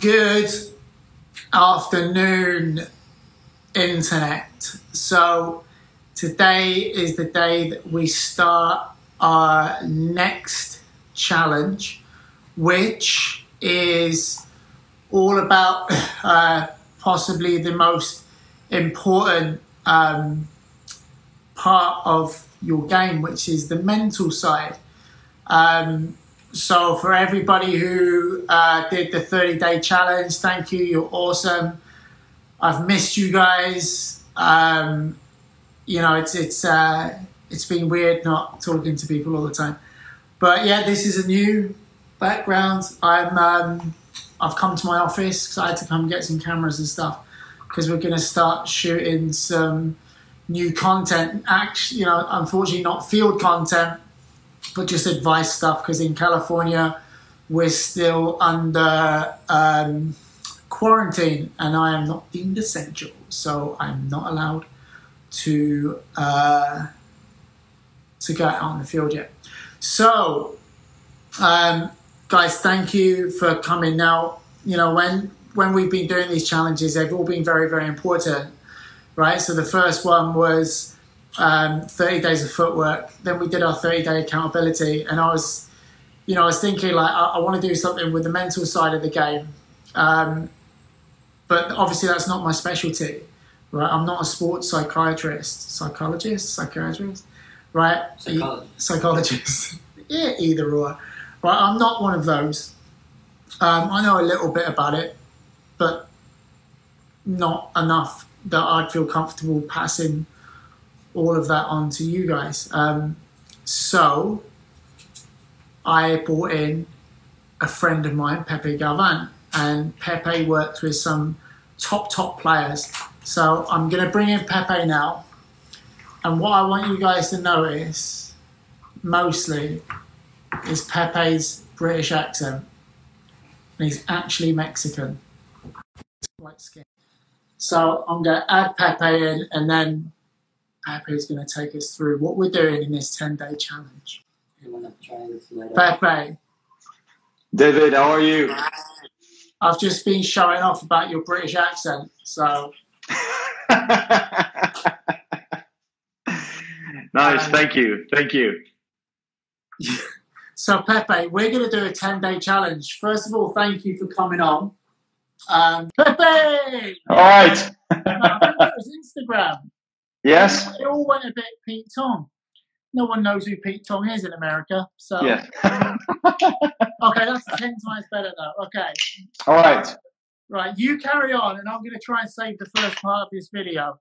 Good afternoon, Internet. So, today is the day that we start our next challenge, which is all about uh, possibly the most important um, part of your game, which is the mental side. Um, so for everybody who uh, did the 30 day challenge, thank you. You're awesome. I've missed you guys. Um, you know, it's it's uh, it's been weird not talking to people all the time. But yeah, this is a new background. I'm um, I've come to my office because I had to come get some cameras and stuff because we're going to start shooting some new content. Actually, you know, unfortunately, not field content, but just advice stuff because in California we're still under um, quarantine and I am not deemed essential, so I'm not allowed to uh, to go out on the field yet. So, um, guys, thank you for coming. Now, you know when when we've been doing these challenges, they've all been very very important, right? So the first one was um, 30 days of footwork. Then we did our 30 day accountability, and I was, you know, I was thinking like I, I want to do something with the mental side of the game, um, but obviously that's not my specialty, right? I'm not a sports psychiatrist, psychologist, psychiatrist, right? Psychologist. Psychologist, yeah, either or, right? I'm not one of those. Um, I know a little bit about it, but not enough that I'd feel comfortable passing all of that on to you guys. Um, so I brought in a friend of mine, Pepe Galvan, and Pepe worked with some top, top players. So I'm going to bring in Pepe now. And what I want you guys to notice mostly is Pepe's British accent. And he's actually Mexican. So I'm going to add Pepe in and then Pepe is going to take us through what we're doing in this 10 day challenge. You wanna try this later? Pepe, David, how are you? I've just been showing off about your British accent. So, nice, Um, thank you, thank you. so Pepe, we're going to do a 10 day challenge. First of all, thank you for coming on. Um, Pepe! All right. I think it was Instagram. Yes. It all went a bit Pete Tong. No one knows who Pete Tong is in America. So, Yes. okay, that's 10 times better though. Okay. All right. Right, you carry on, and I'm going to try and save the first part of this video.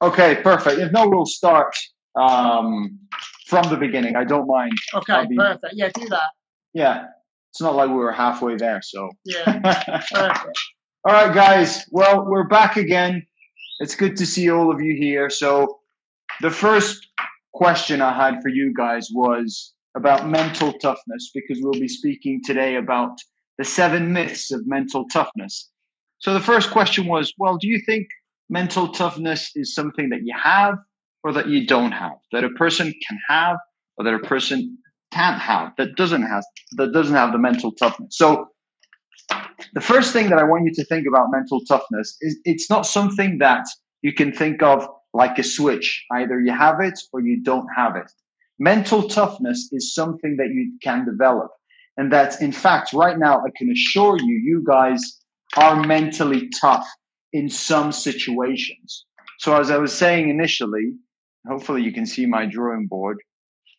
Okay, perfect. If no, we'll start um, from the beginning. I don't mind. Okay, be- perfect. Yeah, do that. Yeah, it's not like we were halfway there. So. Yeah, perfect. All right, guys. Well, we're back again. It's good to see all of you here. So, the first question I had for you guys was about mental toughness because we'll be speaking today about the seven myths of mental toughness. So, the first question was well, do you think mental toughness is something that you have or that you don't have? That a person can have or that a person can't have that doesn't have that doesn't have the mental toughness. So the first thing that I want you to think about mental toughness is it's not something that you can think of like a switch. Either you have it or you don't have it. Mental toughness is something that you can develop. And that, in fact, right now, I can assure you, you guys are mentally tough in some situations. So, as I was saying initially, hopefully you can see my drawing board.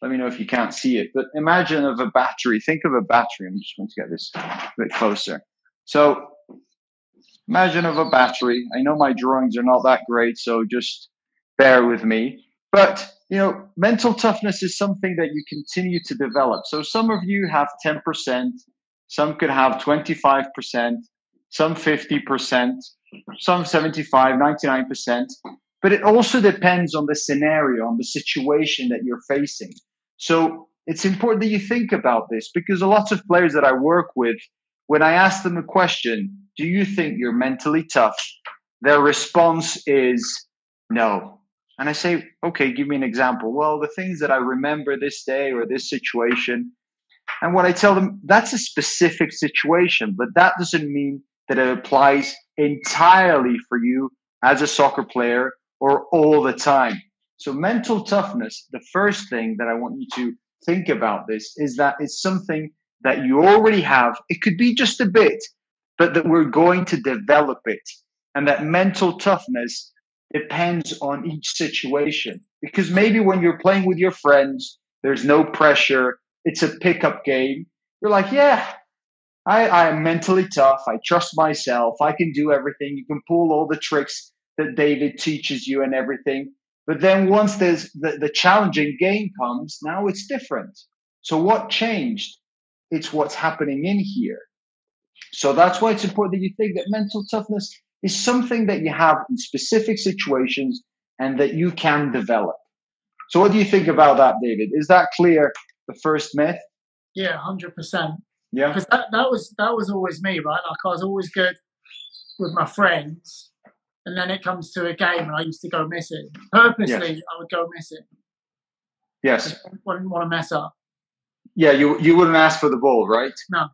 Let me know if you can't see it. But imagine of a battery. Think of a battery. I'm just going to get this a bit closer. So imagine of a battery. I know my drawings are not that great, so just bear with me. But you know, mental toughness is something that you continue to develop. So some of you have 10%, some could have 25%, some 50%, some 75, 99%. But it also depends on the scenario, on the situation that you're facing. So it's important that you think about this because a lot of players that I work with, when I ask them a question, do you think you're mentally tough? Their response is no. And I say, okay, give me an example. Well, the things that I remember this day or this situation. And what I tell them, that's a specific situation, but that doesn't mean that it applies entirely for you as a soccer player or all the time. So mental toughness, the first thing that I want you to think about this is that it's something that you already have. It could be just a bit, but that we're going to develop it. And that mental toughness depends on each situation. Because maybe when you're playing with your friends, there's no pressure, it's a pickup game. You're like, yeah, I, I am mentally tough. I trust myself. I can do everything. You can pull all the tricks that David teaches you and everything. But then once there's the, the challenging game comes, now it's different. So what changed? It's what's happening in here. So that's why it's important that you think that mental toughness is something that you have in specific situations and that you can develop. So what do you think about that, David? Is that clear? The first myth? Yeah, hundred percent. Yeah. Because that, that was that was always me, right? Like I was always good with my friends, and then it comes to a game, and I used to go missing purposely. Yes. I would go missing. Yes. I wouldn't want to mess up. Yeah, you you wouldn't ask for the ball, right? No.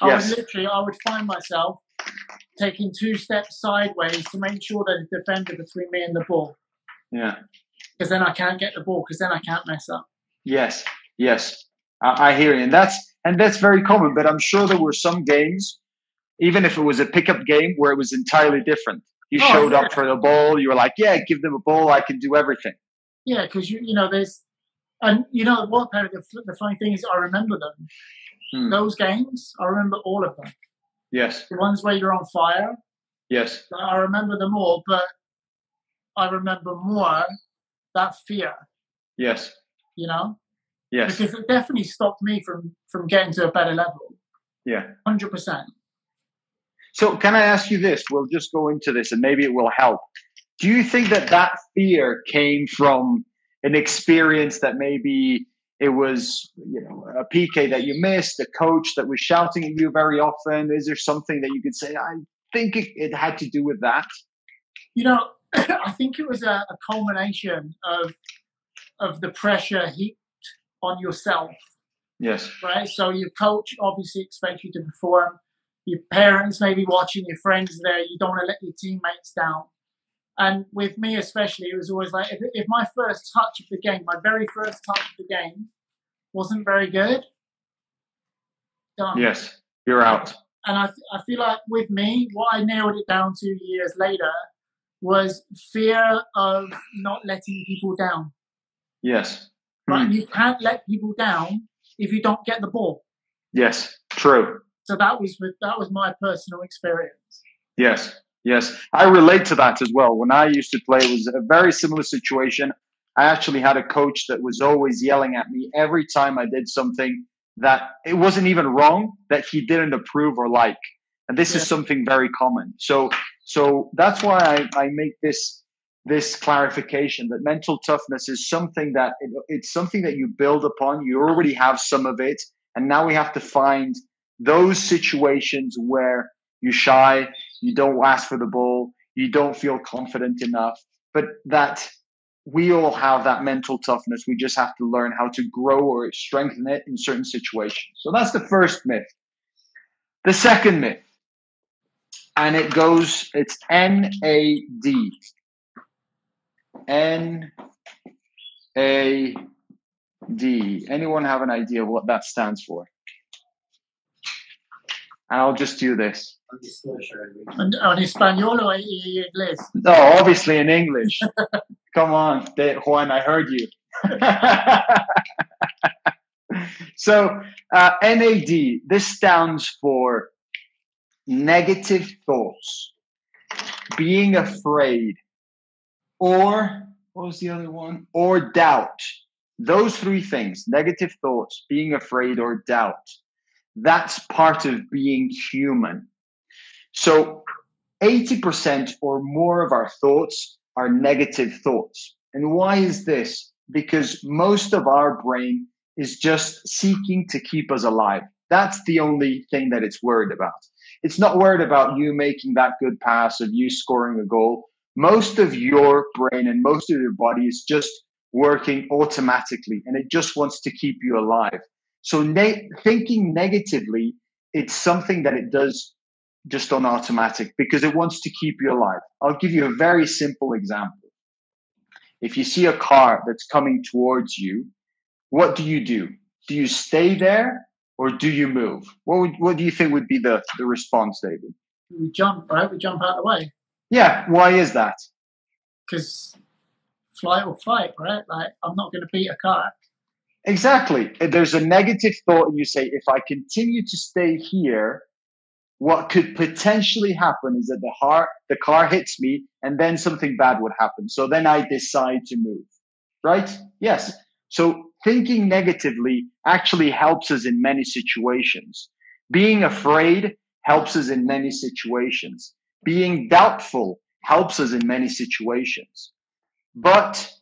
I Yes. would literally, I would find myself taking two steps sideways to make sure there's a defender between me and the ball, Yeah. because then I can't get the ball, because then I can't mess up. Yes. Yes. I, I hear you. And that's and that's very common, but I'm sure there were some games, even if it was a pickup game, where it was entirely different. You Oh, showed up for the ball, you were like, Yeah, give them a ball, I can do everything. Yeah, because you you know there's, and you know what? The, the funny thing is, I remember them. Hmm. Those games, I remember all of them. Yes. The ones where you're on fire, Yes. I remember them all, but I remember more that fear. Yes. You know, Yes. because it definitely stopped me from from getting to a better level. Yeah. Hundred percent. So, can I ask you this? We'll just go into this and maybe it will help. Do you think that that fear came from an experience that maybe it was, you know, a PK that you missed, a coach that was shouting at you very often? Is there something that you could say, I think it, it had to do with that? You know, I think it was a, a culmination of of the pressure heaped on yourself, Yes. right? So your coach obviously expects you to perform. Your parents maybe watching, your friends there. You don't want to let your teammates down. And with me especially, it was always like if, if my first touch of the game, my very first touch of the game, wasn't very good, done. Yes. You're out. and I, I feel like with me, what I nailed it down to years later was fear of not letting people down. Yes. Right? Hmm. You can't let people down if you don't get the ball. Yes. True. So that was with, that was my personal experience. Yes, yes. I relate to that as well. When I used to play, it was a very similar situation. I actually had a coach that was always yelling at me every time I did something that it wasn't even wrong that he didn't approve or like. And this Yeah. is something very common. So, so that's why I, I make this this clarification that mental toughness is something that it, it's something that you build upon. You already have some of it, and now we have to find those situations where you shy, you don't ask for the ball, you don't feel confident enough, but that we all have that mental toughness. We just have to learn how to grow or strengthen it in certain situations. So that's the first myth. The second myth, and it goes, it's N A D. N A D. Anyone have an idea what that stands for? And I'll just do this. I'm just not sure. And on español or y inglés? No, obviously in English. Come on, De- Juan, I heard you. so, uh, NAD, this stands for negative thoughts, being afraid, or what was the other one? Or doubt. Those three things negative thoughts, being afraid, or doubt. That's part of being human. So, 80% or more of our thoughts are negative thoughts. And why is this? Because most of our brain is just seeking to keep us alive. That's the only thing that it's worried about. It's not worried about you making that good pass, of you scoring a goal. Most of your brain and most of your body is just working automatically and it just wants to keep you alive. So, ne- thinking negatively, it's something that it does just on automatic because it wants to keep you alive. I'll give you a very simple example. If you see a car that's coming towards you, what do you do? Do you stay there or do you move? What would, what do you think would be the, the response, David? We jump, right? We jump out of the way Yeah, why is that? because flight or fight, right? Like I'm not going to beat a car. Exactly. There's a negative thought, and you say, if I continue to stay here, what could potentially happen is that the heart, the car hits me, and then something bad would happen. So then I decide to move. Right? Yes. So thinking negatively actually helps us in many situations. Being afraid helps us in many situations. Being doubtful helps us in many situations. But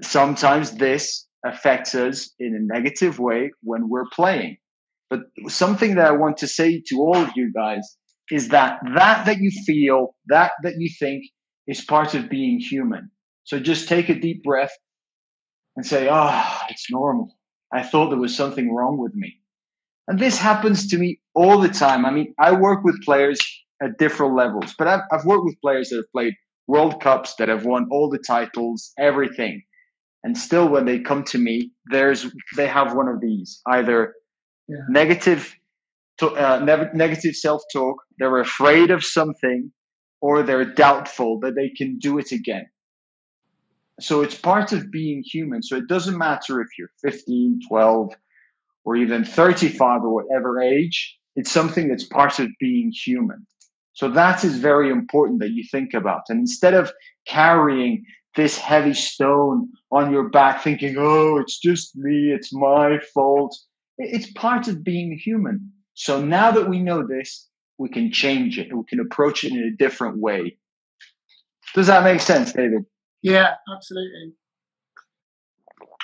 sometimes this affects us in a negative way when we're playing. But something that I want to say to all of you guys is that that that you feel, that that you think is part of being human. So just take a deep breath and say, "Ah, oh, it's normal. I thought there was something wrong with me." And this happens to me all the time. I mean, I work with players at different levels, but I've, I've worked with players that have played World Cups, that have won all the titles, everything. And still, when they come to me, there's they have one of these either Yeah. negative, to, uh, ne- negative self talk. They're afraid of something, or they're doubtful that they can do it again. So it's part of being human. So it doesn't matter if you're 15, 12, or even 35 or whatever age. It's something that's part of being human. So that is very important that you think about. And instead of carrying this heavy stone on your back, thinking, oh, it's just me, it's my fault, it's part of being human. So now that we know this, we can change it. We can approach it in a different way. Does that make sense, David? Yeah, absolutely.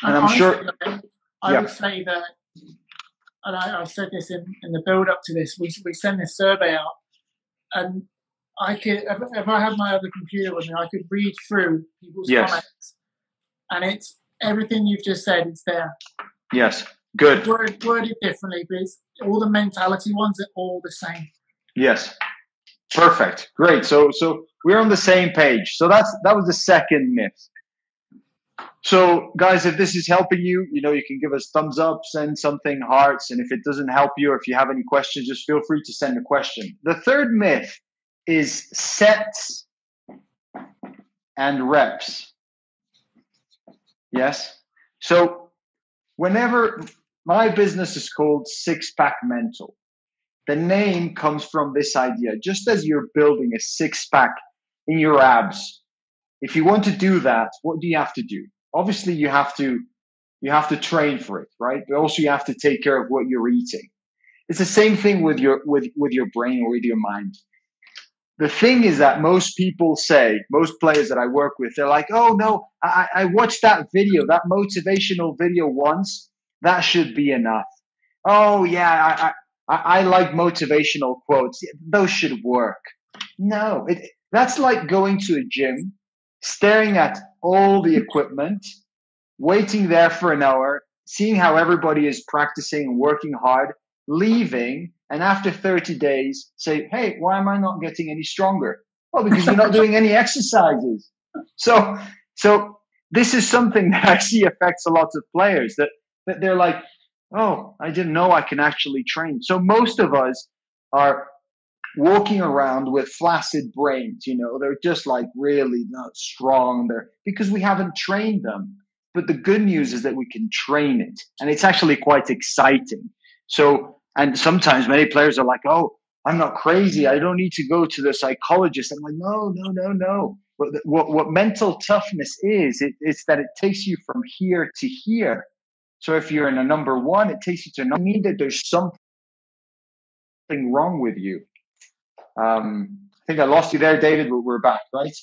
And I'm sure- I Yeah. would say that, and I, I've said this in, in the build up to this. We we send this survey out, and I could if, if I had my other computer with me, I could read through people's Yes. comments, and it's everything you've just said. It's there, Yes. Good. worded, worded differently, but it's all the mentality ones are all the same. Yes. Perfect. Great. So so we're on the same page. So that's that was the second myth. So guys, if this is helping you, you know, you can give us thumbs up, send something, hearts, and if it doesn't help you or if you have any questions, just feel free to send a question. The third myth is sets and reps. Yes. So whenever my business is called Six Pack Mental, the name comes from this idea. Just as you're building a six pack in your abs, if you want to do that, what do you have to do? Obviously, you have to you have to train for it, right? But also you have to take care of what you're eating. It's the same thing with your with with your brain or with your mind. The thing is that most people say, most players that I work with, they're like, "Oh no, I, I watched that video, that motivational video once. That should be enough." Oh yeah, I, I I, like motivational quotes. Those should work. No, it, that's like going to a gym, staring at all the equipment, waiting there for an hour, seeing how everybody is practicing and working hard, leaving, and after 30 days say, hey, why am I not getting any stronger? Well, because you're not doing any exercises. So, so this is something that see affects a lot of players that, that they're like, oh, I didn't know I can actually train. So most of us are walking around with flaccid brains, you know, they're just like really not strong. They're because we haven't trained them. But the good news is that we can train it. And it's actually quite exciting. So and sometimes many players are like, oh, I'm not crazy. I don't need to go to the psychologist. I'm like, no, no, no, no. What, what, what mental toughness is, it, it's that it takes you from here to here. So if you're in a number one, it takes you to another. mean that there's something wrong with you. Um, I think I lost you there, David, but we're back, right?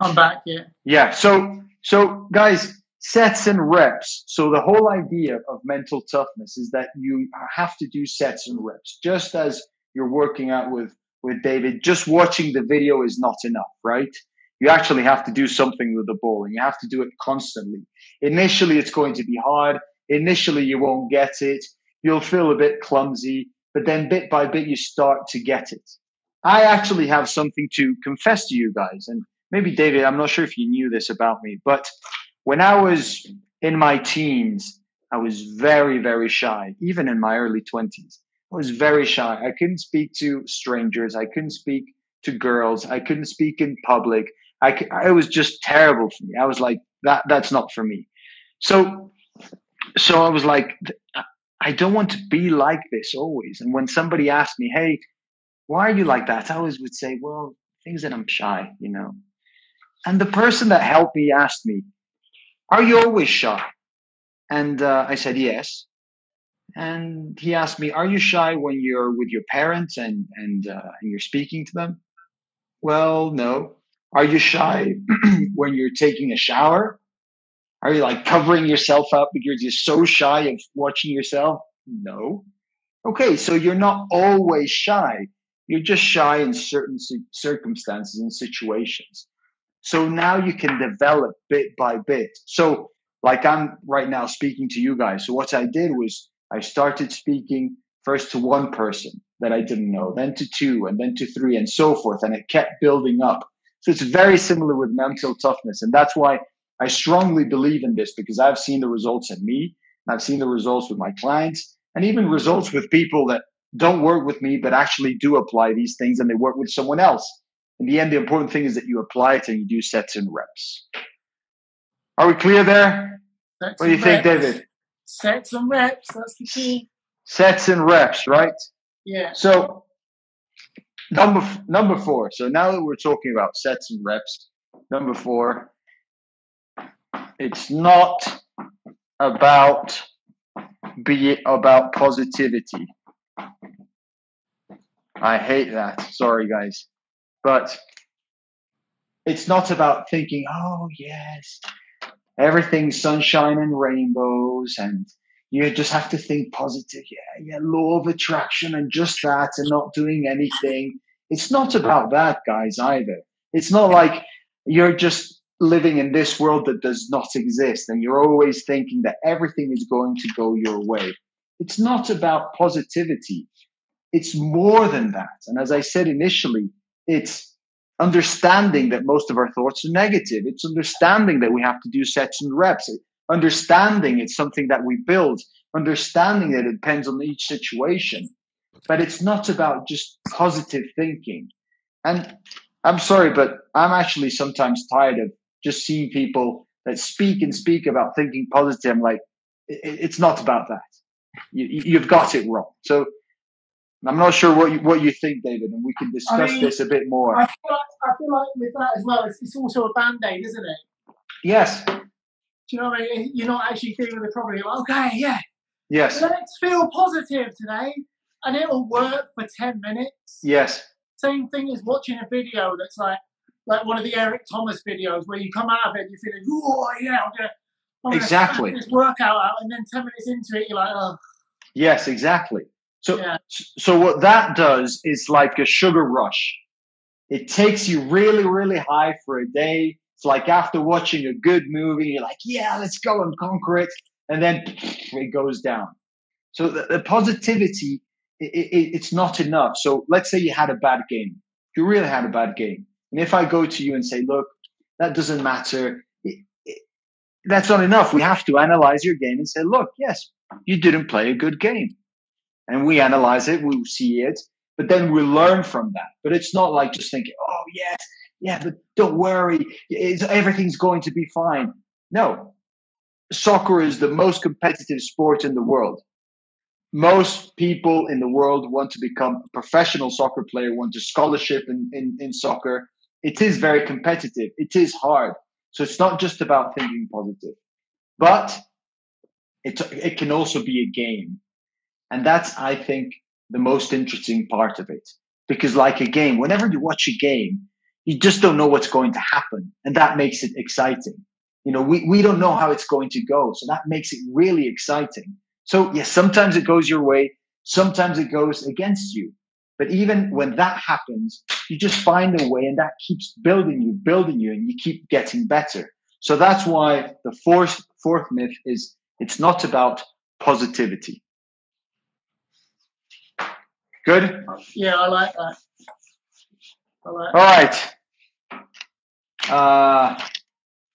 I'm back, yeah. Yeah. So, so guys, sets and reps. So the whole idea of mental toughness is that you have to do sets and reps, just as you're working out with with David. Just watching the video is not enough, right? You actually have to do something with the ball, and you have to do it constantly. Initially, it's going to be hard. Initially, you won't get it. You'll feel a bit clumsy. but then bit by bit you start to get it. I actually have something to confess to you guys, and maybe David, I'm not sure if you knew this about me, but when I was in my teens, I was very, very shy, even in my early 20s. I was very shy. I couldn't speak to strangers. I couldn't speak to girls. I couldn't speak in public. I, it was just terrible for me. I was like, that, that's not for me. So, so I was like, I don't want to be like this always. And when somebody asked me, Hey, why are you like that? I always would say, well, things that I'm shy, you know. And the person that helped me asked me, are you always shy? And uh, I said, yes. And he asked me, are you shy when you're with your parents and, and, uh, and you're speaking to them? Well, no. Are you shy when you're taking a shower? Are you like covering yourself up because you're just so shy of watching yourself? No. Okay, so you're not always shy. You're just shy in certain circumstances and situations. So now you can develop bit by bit. So, like I'm right now speaking to you guys. So, what I did was I started speaking first to one person that I didn't know, then to two, and then to three, and so forth. And it kept building up. So, it's very similar with mental toughness. And that's why I strongly believe in this because I've seen the results in me, I've seen the results with my clients, and even results with people that don't work with me, but actually do apply these things and they work with someone else. In the end, the important thing is that you apply it and you do sets and reps. Are we clear there? Sets what do you think, reps. David? Sets and reps, that's the key. Sets and reps, right? Yeah. So number number four. So now that we're talking about sets and reps, number four, it's not about be about positivity. I hate that. Sorry, guys. But it's not about thinking, oh, yes, everything's sunshine and rainbows, and you just have to think positive. Yeah, yeah, law of attraction and just that, and not doing anything. It's not about that, guys, either. It's not like you're just living in this world that does not exist and you're always thinking that everything is going to go your way. It's not about positivity. It's more than that. And as I said initially, it's understanding that most of our thoughts are negative. It's understanding that we have to do sets and reps. Understanding it's something that we build. Understanding that it depends on each situation. But it's not about just positive thinking. And I'm sorry, but I'm actually sometimes tired of just seeing people that speak and speak about thinking positive. I'm like, it's not about that. You've got it wrong. So I'm not sure what you, what you think, David, and we can discuss I mean, this a bit more. I feel, like, I feel like with that as well, it's, it's also a band aid, isn't it? Yes, Do you know what I mean? You're not actually dealing with the problem. You're like, okay, yeah, yes, let's feel positive today, and it'll work for 10 minutes. yes, Same thing as watching a video that's like, like one of the Eric Thomas videos where you come out of it and you're feeling, oh, yeah, I'm going to. I'm Exactly. this workout out, and then ten minutes into it, you're like, oh, yes, exactly. So, yeah, so what that does is like a sugar rush. It takes you really, really high for a day. It's like after watching a good movie, you're like, yeah, let's go and conquer it. And then it goes down. So the, the positivity, it, it, it's not enough. So let's say you had a bad game. You really had a bad game. And if I go to you and say, look, that doesn't matter. It, it, that's not enough. We have to analyze your game and say, look, yes, you didn't play a good game. And we analyze it, we see it, but then we learn from that. But it's not like just thinking, oh, yes, yeah, but don't worry, it's, everything's going to be fine. No, soccer is the most competitive sport in the world. Most people in the world want to become a professional soccer player, want a scholarship in, in, in soccer. It is very competitive. It is hard. So it's not just about thinking positive, but it, it can also be a game. And that's, I think, the most interesting part of it. Because like a game, whenever you watch a game, you just don't know what's going to happen. And that makes it exciting. You know, we, we don't know how it's going to go. So that makes it really exciting. So yes, sometimes it goes your way. Sometimes it goes against you. But even when that happens, you just find a way and that keeps building you, building you, and you keep getting better. So that's why the fourth, fourth myth is it's not about positivity. Good? Yeah, I like that. I like All right. Uh,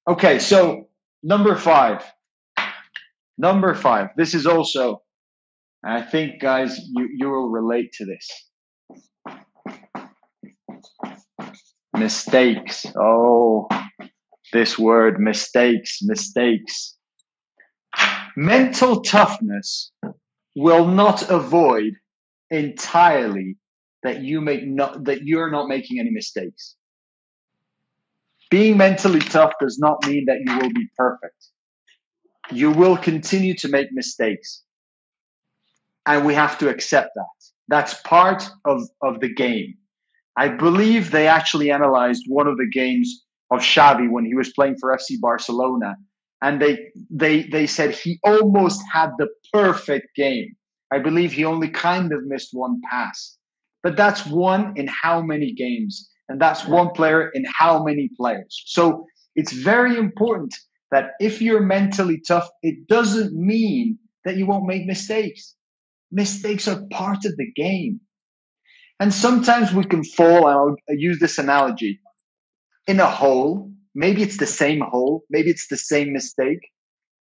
okay, so number five. Number five. This is also, I think, guys, you, you will relate to this. Mistakes. Oh, this word, mistakes, mistakes. Mental toughness will not avoid entirely that you make not that you're not making any mistakes. Being mentally tough does not mean that you will be perfect. You will continue to make mistakes. And we have to accept that. That's part of, of the game. I believe they actually analyzed one of the games of Xavi when he was playing for FC Barcelona. And they they they said he almost had the perfect game. I believe he only kind of missed one pass. But that's one in how many games? And that's one player in how many players? So it's very important that if you're mentally tough, it doesn't mean that you won't make mistakes. Mistakes are part of the game. And sometimes we can fall, and I'll use this analogy, in a hole. Maybe it's the same hole, maybe it's the same mistake,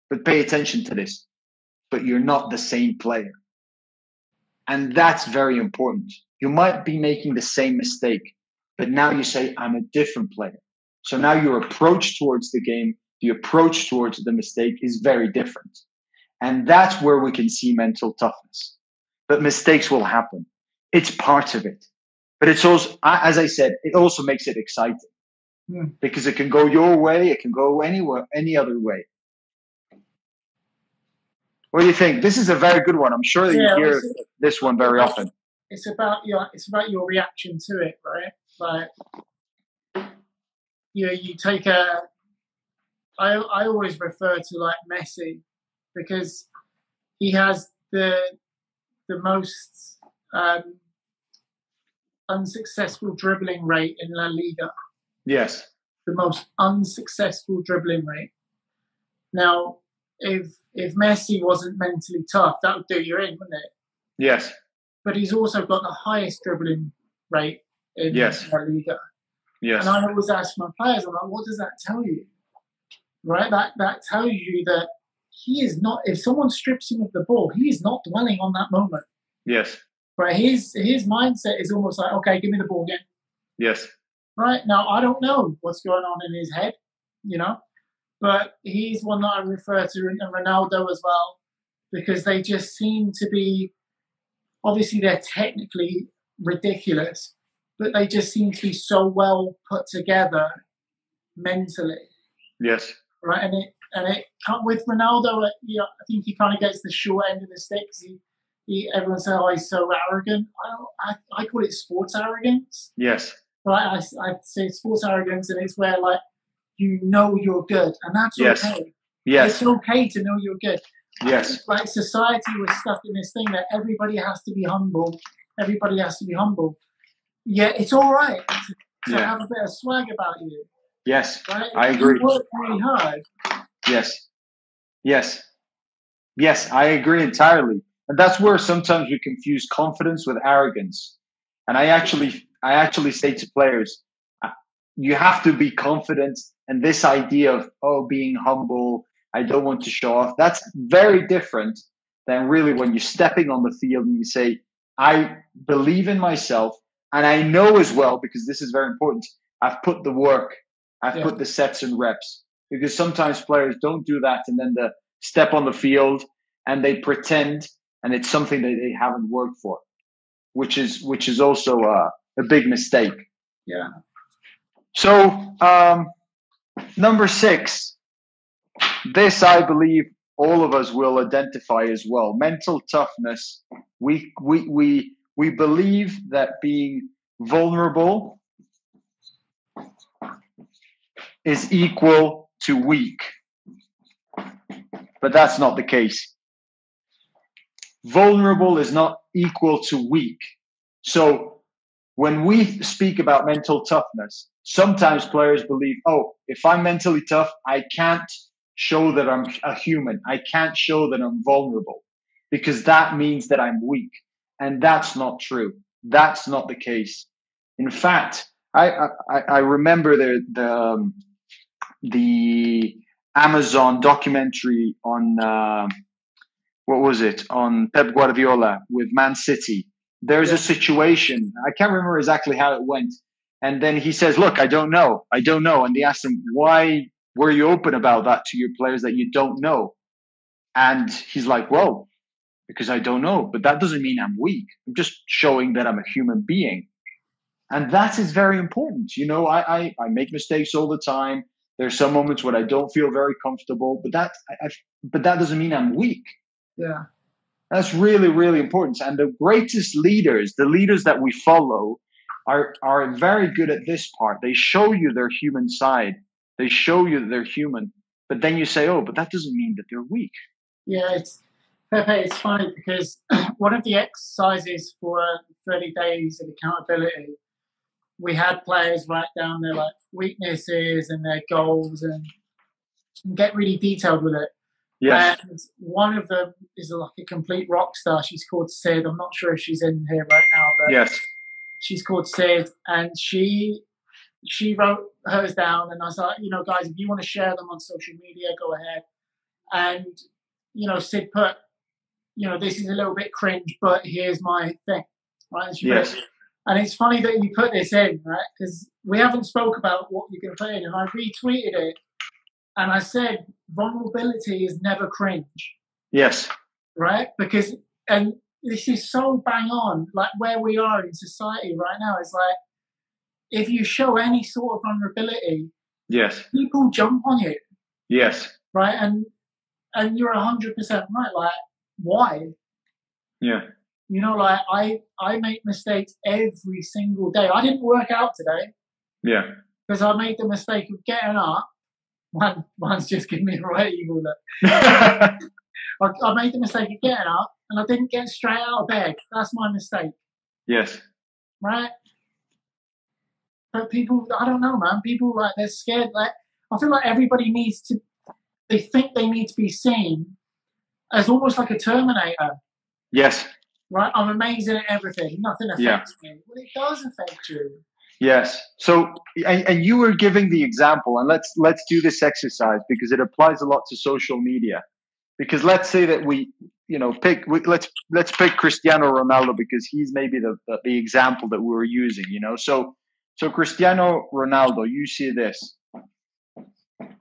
but pay attention to this. But you're not the same player. And that's very important. You might be making the same mistake, but now you say, I'm a different player. So now your approach towards the game, the approach towards the mistake is very different. And that's where we can see mental toughness. But mistakes will happen. It's part of it. But it's also, as I said, it also makes it exciting Hmm. because it can go your way, it can go anywhere, any other way. What do you think? This is a very good one. I'm sure that Yeah, you hear this one very often. it's about your it's about your reaction to it, right? Like you know, you take a I I always refer to like Messi because he has the the most um, unsuccessful dribbling rate in La Liga, Yes. the most unsuccessful dribbling rate. Now, if if Messi wasn't mentally tough, that would do you in, wouldn't it? Yes. But he's also got the highest dribbling rate in Yes. La Liga. Yes. And I always ask my players, I'm like, what does that tell you? Right? That that tells you that he is not if someone strips him of the ball, he is not dwelling on that moment. Yes. Right? His his mindset is almost like, okay, give me the ball again. Yes. Right? Now I don't know what's going on in his head, you know. But he's one that I refer to and Ronaldo as well, because they just seem to be obviously they're technically ridiculous, but they just seem to be so well put together mentally, Yes. right? And it and it with Ronaldo. uh, You know, I think he kind of gets the short end of the stick. 'cause He, he everyone says, "Oh, he's so arrogant." I don't. I, I call it sports arrogance, Yes. right? I, I say sports arrogance, and it's where like you know you're good, and that's Yes. okay. Yes. It's okay to know you're good. Yes. Like society was stuck in this thing that everybody has to be humble. Everybody has to be humble. Yeah, it's all right to, to Yeah. have a bit of swag about you, Yes. right? I agree. You work really hard. Yes. Yes. Yes, I agree entirely. And that's where sometimes we confuse confidence with arrogance. And I actually I actually say to players, you have to be confident and this idea of oh being humble, I don't want to show off. That's very different than really when you're stepping on the field and you say, I believe in myself and I know as well because this is very important. I've put the work. I've Yeah. put the sets and reps because sometimes players don't do that and then they step on the field and they pretend and it's something that they haven't worked for which is which is also uh, a big mistake Yeah. So um, number six this i believe all of us will identify as well mental toughness we we we we believe that being vulnerable is equal to weak. But that's not the case. Vulnerable is not equal to weak. So when we speak about mental toughness, sometimes players believe, oh, if I'm mentally tough, I can't show that I'm a human. I can't show that I'm vulnerable because that means that I'm weak. And that's not true. That's not the case. In fact, I I, I remember the the um, the Amazon documentary on uh, what was it on Pep Guardiola with Man City. There's a situation I can't remember exactly how it went, and then he says, "Look, I don't know, I don't know," and they asked him, "Why were you open about that to your players that you don't know?" And he's like, "Well, because I don't know, but that doesn't mean I'm weak. I'm just showing that I'm a human being." And that is very important. You know, I, I, I make mistakes all the time. There's some moments when I don't feel very comfortable, but that I, I, but that doesn't mean I'm weak. Yeah. That's really, really important. And the greatest leaders, the leaders that we follow, are are very good at this part. They show you their human side. They show you that they're human. But then you say, oh, but that doesn't mean that they're weak. Yeah, it's Pepe, it's funny because one of the exercises for 30 days of accountability, we had players write down their like weaknesses and their goals and, and get really detailed with it. Yes. And one of them is like a complete rock star. She's called Sid. I'm not sure if she's in here right now, but Yes. She's called Sid, and she she wrote hers down. And I was like, you know, guys, if you want to share them on social media, go ahead. And you know, Sid put, you know, this is a little bit cringe, but here's my thing, right? And Yes. and it's funny that you put this in, right? Because we haven't spoke about what you're going to put in, and I retweeted it, and I said vulnerability is never cringe Yes. right? Because and this is so bang on, like where we are in society right now. It's like if you show any sort of vulnerability, Yes. people jump on you, Yes. right? And and you're hundred percent right. Like why? Yeah. You know, like I I make mistakes every single day. I didn't work out today Yeah. because I made the mistake of getting up. One one's just giving me a right evil look. I, I made the mistake of getting up and I didn't get straight out of bed. That's my mistake. Yes. Right? But people, I don't know, man. People like they're scared. Like I feel like everybody needs to. They think they need to be seen as almost like a Terminator, Yes. right? I'm amazing at everything. Nothing Yeah. affects me. Well, it does affect you. Yes. So, and, and you were giving the example, and let's let's do this exercise because it applies a lot to social media. Because let's say that we, you know, pick let's let's pick Cristiano Ronaldo because he's maybe the, the the example that we were using. You know, so so Cristiano Ronaldo, you see this,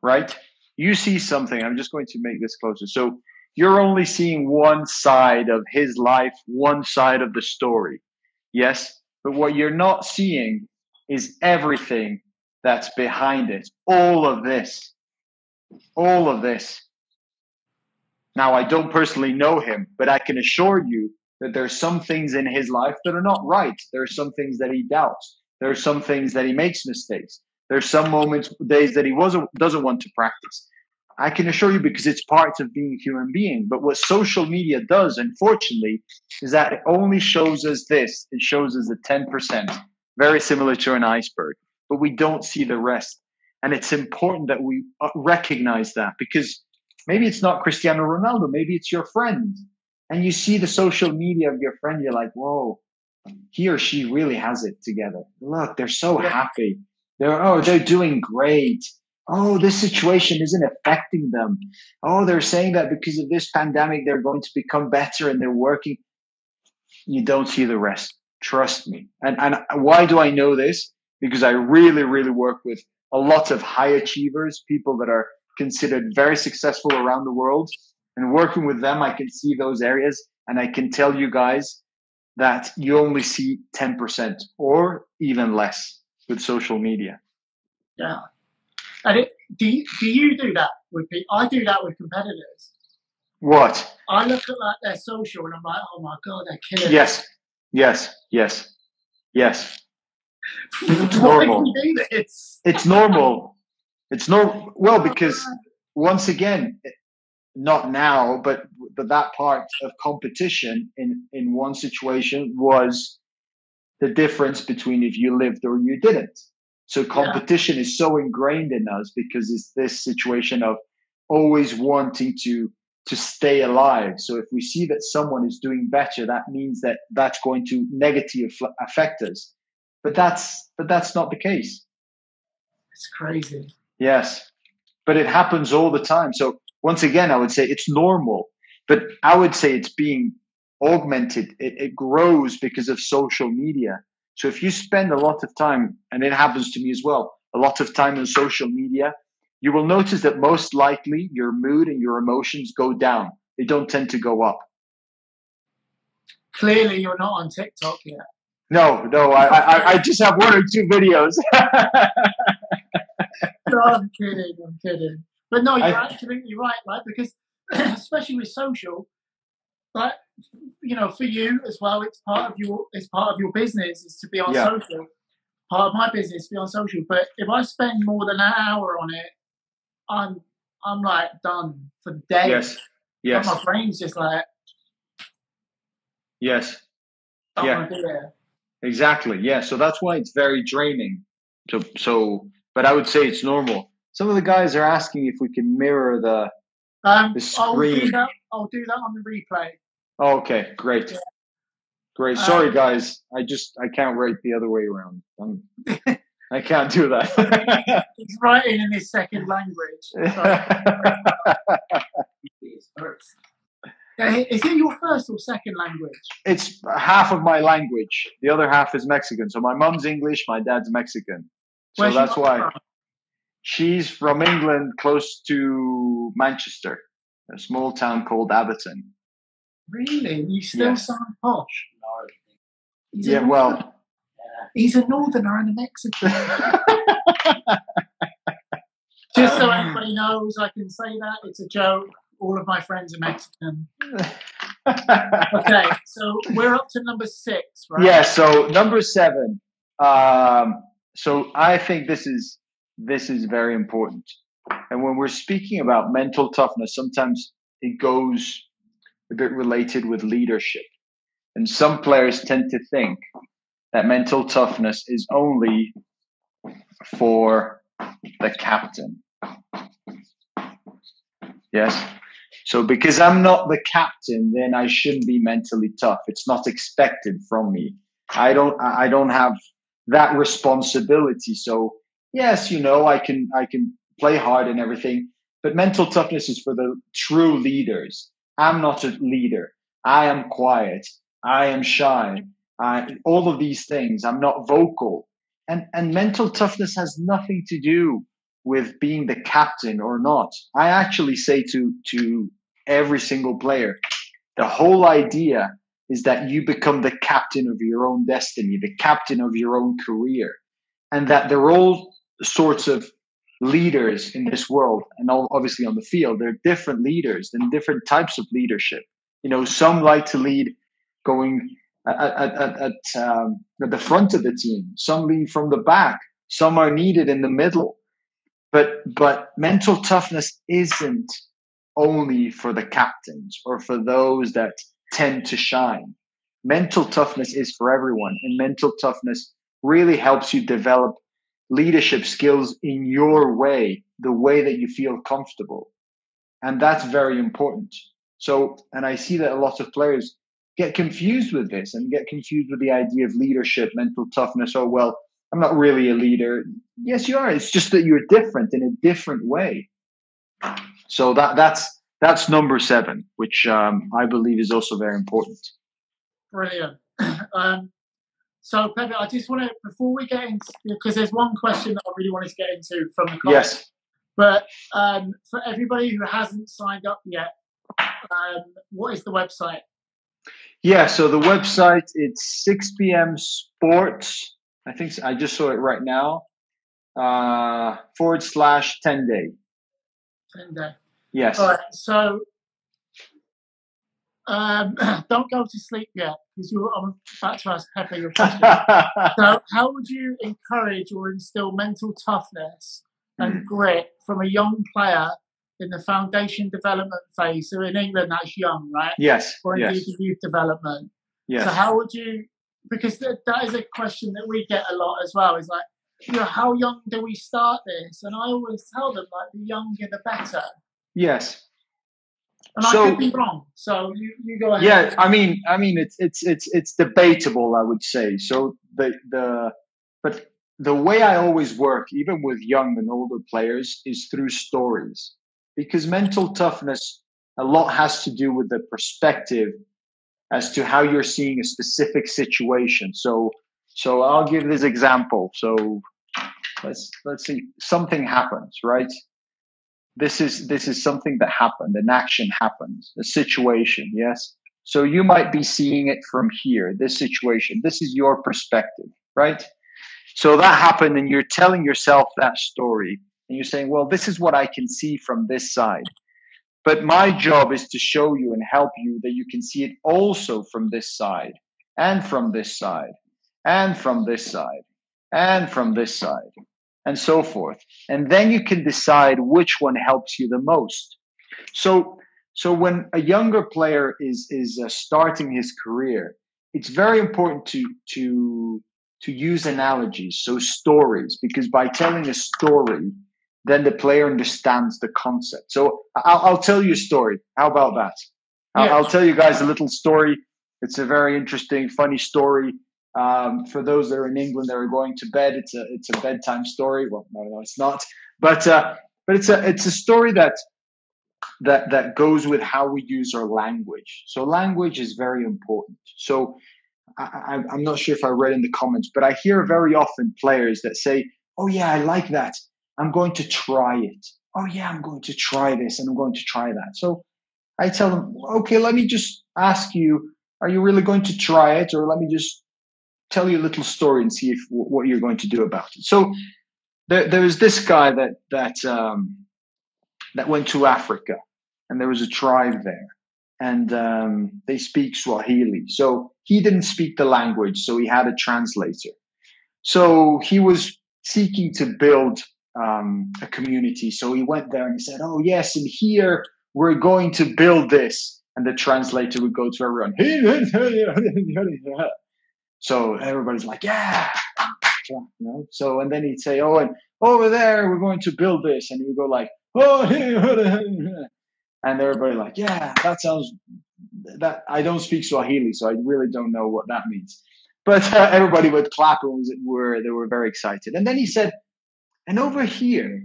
right? You see something. I'm just going to make this closer. So you're only seeing one side of his life, one side of the story. Yes, but what you're not seeing is everything that's behind it. All of this. All of this. Now, I don't personally know him, but I can assure you that there are some things in his life that are not right. There are some things that he doubts. There are some things that he makes mistakes. There are some moments, days that he wasn't, doesn't want to practice. I can assure you because it's part of being a human being. But what social media does, unfortunately, is that it only shows us this. It shows us the 10%, very similar to an iceberg, but we don't see the rest. And it's important that we uh, recognize that because maybe it's not Cristiano Ronaldo, maybe it's your friend. And you see the social media of your friend, you're like, whoa, he or she really has it together. Look, they're so Yeah. happy. They're, oh, they're doing great. Oh, this situation isn't affecting them. Oh, they're saying that because of this pandemic, they're going to become better and they're working. You don't see the rest. Trust me. And, and why do I know this? Because I really, really work with a lot of high achievers, people that are considered very successful around the world. And working with them, I can see those areas and I can tell you guys that you only see 10% or even less with social media. Yeah. And it, do you, do you do that with people? I do that with competitors. What? I look at like their social and I'm like, oh my god, they're killing. Yes, yes, yes, yes. Why normal. do you do this? It's normal. It's no Well, because once again, not now, but but that part of competition in in one situation was the difference between if you lived or you didn't. So competition is so ingrained in us because it's this situation of always wanting to to stay alive. So if we see that someone is doing better, that means that that's going to negatively affect us. But that's but that's not the case. It's crazy. Yes, but it happens all the time. So once again, I would say it's normal, but I would say it's being augmented. It, it grows because of social media. So if you spend a lot of time, and it happens to me as well, a lot of time on social media, you will notice that most likely your mood and your emotions go down. They don't tend to go up. Clearly, you're not on TikTok yet. No, no, I, I, I just have one or two videos. no, I'm kidding. I'm kidding. But no, you're I, absolutely right, right? Because especially with social, like you know, for you as well, it's part of your it's part of your business is to be on yeah. social. Part of my business be on social. But if I spend more than an hour on it, I'm I'm like done for the day. Yes. Yes. my brain's just like Yes. yeah. Exactly. Yeah. So that's why it's very draining. So so but I would say it's normal. Some of the guys are asking if we can mirror the um, the screen. I'll do that. I'll do that on the replay. Oh, okay, great. Yeah. Great. Sorry, um, guys. I just I can't write the other way around. I'm, I can't do that. He's writing in his second language. Is it your first or second language? It's half of my language. The other half is Mexican. So my mom's English, my dad's Mexican. So Where's that's why. From? She's from England, close to Manchester, a small town called Atherton. Really? You still yes. sound posh? He's yeah, well. He's a northerner and a Mexican. Just so everybody knows, I can say that. It's a joke. All of my friends are Mexican. okay, so we're up to number six, right? Yeah, so number seven. Um, so I think this is this is very important. And when we're speaking about mental toughness, sometimes it goes a bit related with leadership. And some players tend to think that mental toughness is only for the captain. Yes. So because I'm not the captain, then I shouldn't be mentally tough. It's not expected from me. I don't I don't have that responsibility. So yes, you know, I can I can play hard and everything, but mental toughness is for the true leaders. I'm not a leader. I am quiet. I am shy. I, all of these things. I'm not vocal. And, and mental toughness has nothing to do with being the captain or not. I actually say to, to every single player, the whole idea is that you become the captain of your own destiny, the captain of your own career, and that they're all sorts of leaders in this world and all, obviously on the field. There are different leaders and different types of leadership. You know some like to lead going at, at, at, at, um, at the front of the team. Some lead from the back. Some are needed in the middle. But but mental toughness isn't only for the captains or for those that tend to shine mental toughness is for everyone and mental toughness really helps you develop leadership skills in your way, the way that you feel comfortable. And that's very important. So, and I see that a lot of players get confused with this and get confused with the idea of leadership, mental toughness. Oh, well, I'm not really a leader. Yes, you are. It's just that you're different in a different way. So that that's that's number seven, which um, I believe is also very important. Brilliant. Um, so, Pepe, I just want to, before we get into, because there's one question that I really wanted to get into from the comments. Yes. But um, for everybody who hasn't signed up yet, um, what is the website? Yeah, so the website it's 6 p.m. Sports. I think I just saw it right now. Uh, forward slash 10 day. 10 day. Yes. All right. So um, don't go to sleep yet because you're I'm about to ask Pepe your question. so, how would you encourage or instill mental toughness and mm. grit from a young player in the foundation development phase? So, in England, that's young, right? Yes. Or indeed yes. youth development. Yes. So, how would you? Because th- that is a question that we get a lot as well. Is like, you know, how young do we start this? And I always tell them, like, the younger the better. Yes. And So- I could be wrong. So you, you go ahead. Yeah, I mean, I mean, it's it's it's it's debatable. I would say so. The the but the way I always work, even with young and older players, is through stories because mental toughness a lot has to do with the perspective as to how you're seeing a specific situation. So so I'll give this example. So let's let's see something happens, right? This is this is something that happened, an action happens, a situation, yes. So you might be seeing it from here, this situation. This is your perspective, right? So that happened, and you're telling yourself that story, and you're saying, well, this is what I can see from this side. But my job is to show you and help you that you can see it also from this side, and from this side, and from this side, and from this side, and so forth. And then you can decide which one helps you the most. So, so when a younger player is is uh, starting his career, it's very important to to to use analogies, so stories, because by telling a story, then the player understands the concept. So I'll, I'll tell you a story. How about that? I'll, Yeah. I'll tell you guys a little story. It's a very interesting, funny story. Um, for those that are in England that are going to bed, it's a it's a bedtime story. Well, no, no, it's not. But uh, but it's a it's a story that that that goes with how we use our language. So language is very important. So I, I, I'm not sure if I read in the comments, but I hear very often players that say, "Oh yeah, I like that. I'm going to try it. Oh yeah, I'm going to try this and I'm going to try that." So I tell them, "Okay, let me just ask you: Are you really going to try it, or let me just tell you a little story and see if what you're going to do about it?" So there, there was this guy that that um, that went to Africa, and there was a tribe there, and um, they speak Swahili. So he didn't speak the language, so he had a translator. So he was seeking to build um, a community. So he went there and he said, "Oh yes, and here we're going to build this." And the translator would go to everyone. So everybody's like, "Yeah." You know? So and then he'd say, "Oh, and over there we're going to build this," and would go like, "Oh," and everybody like, "Yeah, that sounds." That I don't speak Swahili, so I really don't know what that means. But uh, everybody would clap and was were they were very excited. And then he said, "And over here,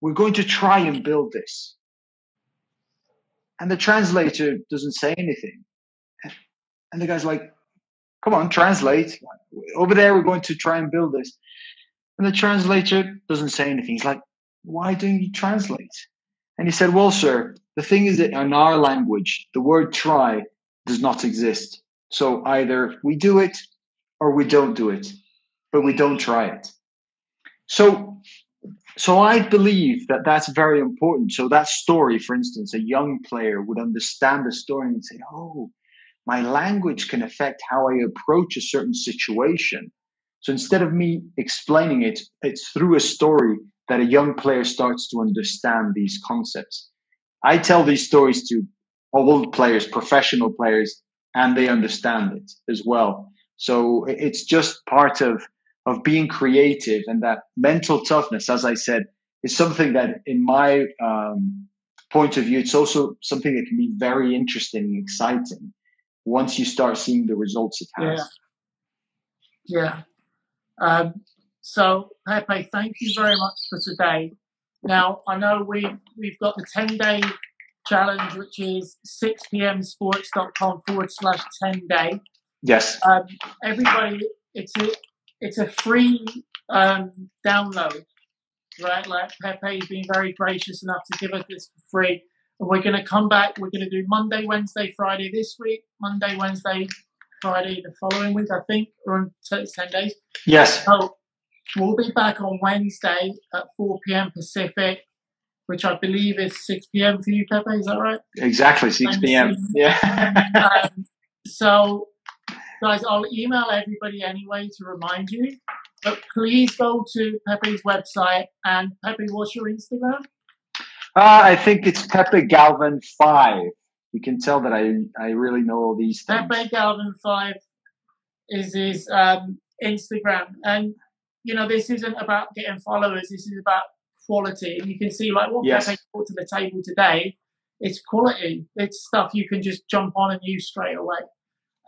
we're going to try and build this." And the translator doesn't say anything, and the guy's like, "Come on, translate." over there we're going to try and build this. And the translator doesn't say anything. He's like why don't you translate? And he said well sir the thing is that in our language the word try does not exist. So either we do it or we don't do it but we don't try it. So so i believe that that's very important. So that story for instance a young player would understand the story and say oh my language can affect how I approach a certain situation. So instead of me explaining it, it's through a story that a young player starts to understand these concepts. I tell these stories to old players, professional players, and they understand it as well. So it's just part of of being creative, and that mental toughness, as I said, is something that, in my um, point of view, it's also something that can be very interesting and exciting once you start seeing the results it has. Yeah. Um, so Pepe, thank you very much for today. Now I know we've we've got the ten day challenge, which is 6pmsports.com forward slash 10 day. Yes. Um, everybody, it's a it's a free um, download, right? Like Pepe's been very gracious enough to give us this for free. We're going to come back. We're going to do Monday, Wednesday, Friday this week, Monday, Wednesday, Friday the following week, I think, or 10 days. Yes. So we'll be back on Wednesday at 4 p.m. Pacific, which I believe is 6 p.m. for you, Pepe. Is that right? Exactly. 6 p.m. Yeah. um, so, guys, I'll email everybody anyway to remind you. But please go to Pepe's website. And Pepe, what's your Instagram? Uh, I think it's Pepe Galvan 5. You can tell that I, I really know all these things. Pepe Galvan 5 is his um, Instagram. And, you know, this isn't about getting followers, this is about quality. And you can see, like, what Yes. Pepe brought to the table today it's quality. It's stuff you can just jump on and use straight away.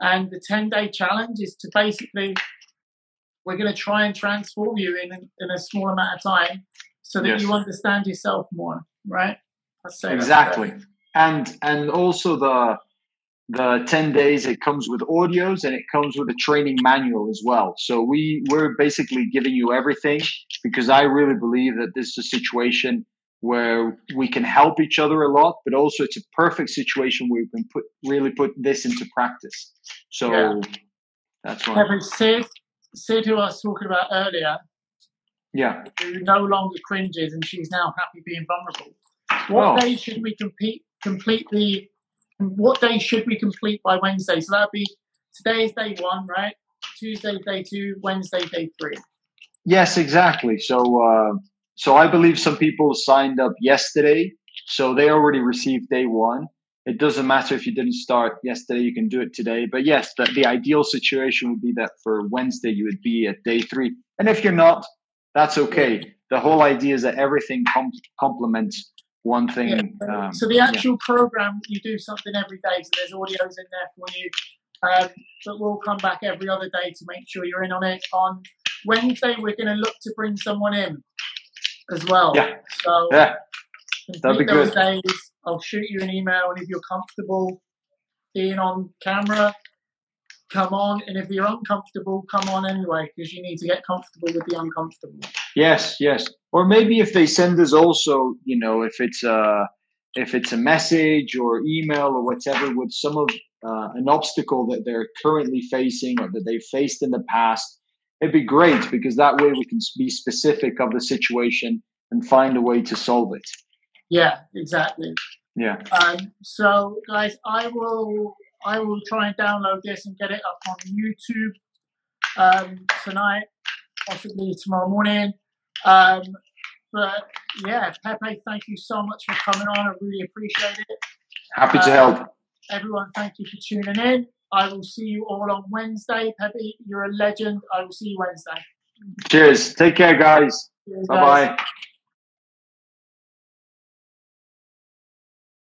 And the 10 day challenge is to basically, we're going to try and transform you in, in a small amount of time so that Yes. you understand yourself more, right? I'd say that's exactly. And and also the the 10 days it comes with audios and it comes with a training manual as well. So we we're basically giving you everything because i really believe that this is a situation where we can help each other a lot but also it's a perfect situation where we can put really put this into practice. So Yeah. that's why. Kevin, Sid, Sid, who I was talking about earlier, yeah who no longer cringes and she's now happy being vulnerable. What Oh. day should we compete, complete the? What day should we complete by Wednesday? So that'd be today is day one, right? Tuesday day two, Wednesday day three. Yes, exactly. So, uh, so I believe some people signed up yesterday, so they already received day one. It doesn't matter if you didn't start yesterday; you can do it today. But yes, the, the ideal situation would be that for Wednesday you would be at day three, and if you're not, that's okay. The whole idea is that everything com- complements one thing. Yeah. Um, so the actual program, you do something every day. So there's audios in there for you. Um, but we'll come back every other day to make sure you're in on it. On Wednesday, we're going to look to bring someone in as well. Yeah. So yeah, That'd be those good. days. I'll shoot you an email, and if you're comfortable being on camera, come on. And if you're uncomfortable, come on anyway, because you need to get comfortable with the uncomfortable. Yes, yes. Or maybe if they send us also, you know, if it's a if it's a message or email or whatever with some of uh, an obstacle that they're currently facing or that they faced in the past, it'd be great because that way we can be specific of the situation and find a way to solve it. Yeah, exactly. Yeah. Um, so, guys, I will I will try and download this and get it up on YouTube um, tonight, possibly tomorrow morning. Um, but yeah, Pepe, thank you so much for coming on. I really appreciate it. Happy to Uh, help. Everyone, thank you for tuning in. I will see you all on Wednesday. Pepe, you're a legend. I will see you Wednesday. Cheers. Take care, guys. Cheers, Bye guys. bye.